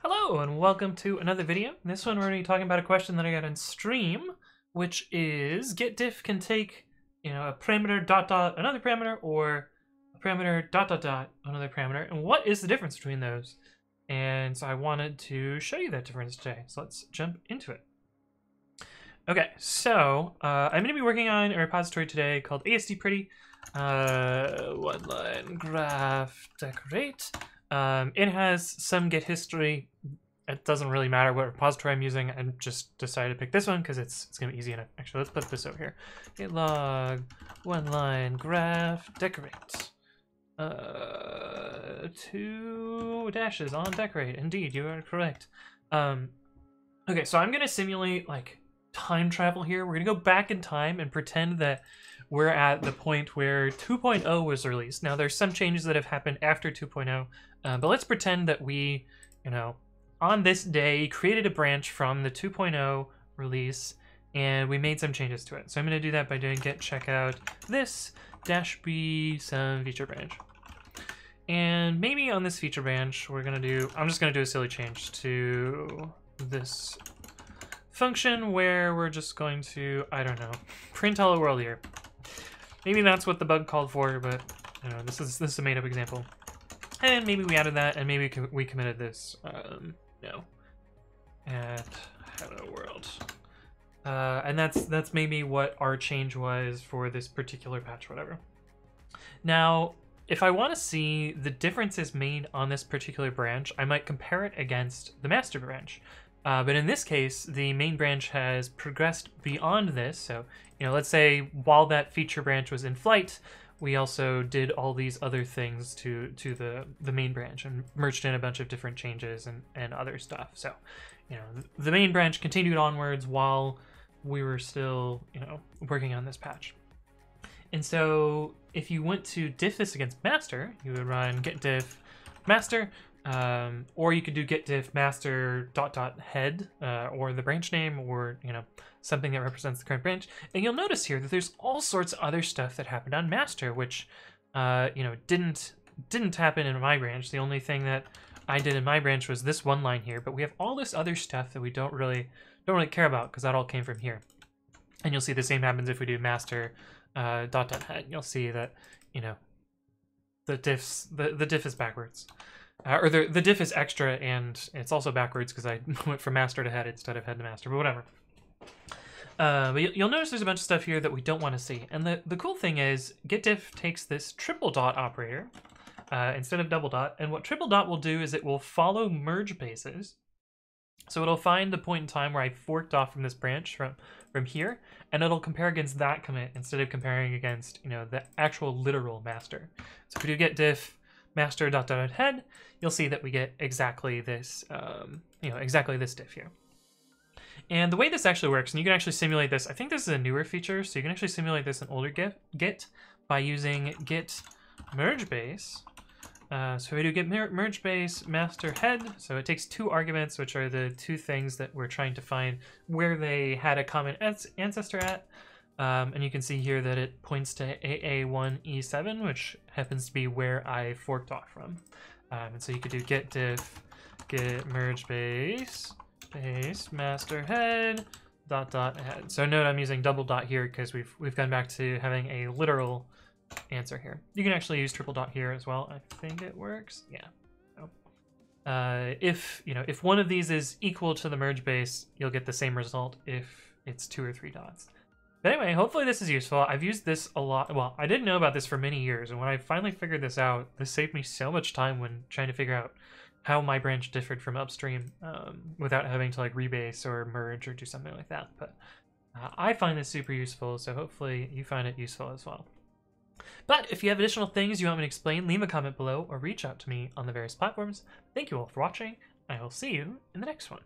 Hello and welcome to another video. In this one we're going to be talking about a question that I got on stream, which is git diff can take, you know, a parameter dot dot another parameter or a parameter dot dot dot another parameter, and what is the difference between those? And so I wanted to show you that difference today. So let's jump into it. Okay, so uh, I'm going to be working on a repository today called astpretty. Uh, one line graph decorate. Um, it has some Git history. It doesn't really matter what repository I'm using. I just decided to pick this one because it's it's gonna be easy enough. Actually, let's put this over here. Git log one line graph decorate. Uh, two dashes on decorate. Indeed, you are correct. Um, okay, so I'm gonna simulate like time travel here. We're gonna go back in time and pretend that we're at the point where 2.0 was released. Now, there's some changes that have happened after 2.0, uh, but let's pretend that we, you know, on this day created a branch from the 2.0 release and we made some changes to it. So I'm going to do that by doing git checkout this dash b some feature branch. And maybe on this feature branch, we're going to do, I'm just going to do a silly change to this function where we're just going to, I don't know, print hello world here. Maybe that's what the bug called for, but know, this is this is a made-up example. And maybe we added that, and maybe we committed this. Um, no, at hello world. Uh, and that's that's maybe what our change was for this particular patch, whatever. Now, if I want to see the differences made on this particular branch, I might compare it against the master branch. Uh, but in this case, the main branch has progressed beyond this. So, you know, let's say while that feature branch was in flight, we also did all these other things to to the the main branch and merged in a bunch of different changes and and other stuff. So, you know, the main branch continued onwards while we were still, you know, working on this patch. And so if you went to diff this against master, you would run git diff master um, or you could do git diff master dot dot head uh, or the branch name or you know something that represents the current branch. And you'll notice here that there's all sorts of other stuff that happened on master, which uh, you know didn't didn't happen in my branch. The only thing that I did in my branch was this one line here, but we have all this other stuff that we don't really don't really care about because that all came from here. And you'll see the same happens if we do master uh, dot dot head. You'll see that you know the diffs the the diff is backwards. Uh, or the, the diff is extra and it's also backwards because I went from master to head instead of head to master, but whatever. Uh, but you'll notice there's a bunch of stuff here that we don't want to see. And the, the cool thing is git diff takes this triple dot operator uh, instead of double dot. And what triple dot will do is it will follow merge bases. So it'll find the point in time where I forked off from this branch from, from here, and it'll compare against that commit instead of comparing against, you know, the actual literal master. So if we do git diff master dot dot head, you'll see that we get exactly this, um, you know, exactly this diff here. And the way this actually works, and you can actually simulate this, I think this is a newer feature, so you can actually simulate this in older Git, by using git merge base. Uh, so we do git merge base master head. So it takes two arguments, which are the two things that we're trying to find where they had a common ancestor at. Um, and you can see here that it points to AA1E7, which happens to be where I forked off from. Um, and so you could do git diff git merge base base master head dot dot head. So note I'm using double dot here because we've we've gone back to having a literal answer here. You can actually use triple dot here as well. I think it works. Yeah. Uh, if you know if one of these is equal to the merge base, you'll get the same result if it's two or three dots. But anyway, hopefully this is useful. I've used this a lot. Well, I didn't know about this for many years, and when I finally figured this out, this saved me so much time when trying to figure out how my branch differed from upstream um, without having to like rebase or merge or do something like that. But uh, I find this super useful, so hopefully you find it useful as well. But if you have additional things you want me to explain, leave a comment below or reach out to me on the various platforms. Thank you all for watching. I will see you in the next one.